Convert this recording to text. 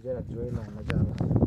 જરા જોઈ લઉં મજા